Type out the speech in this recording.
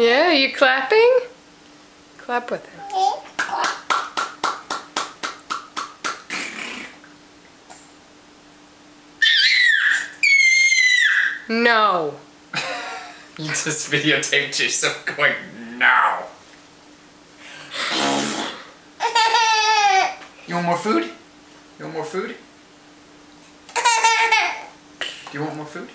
Yeah, you clapping? Clap with him. No. You just videotaped yourself going, no. You want more food? You want more food? Do you want more food?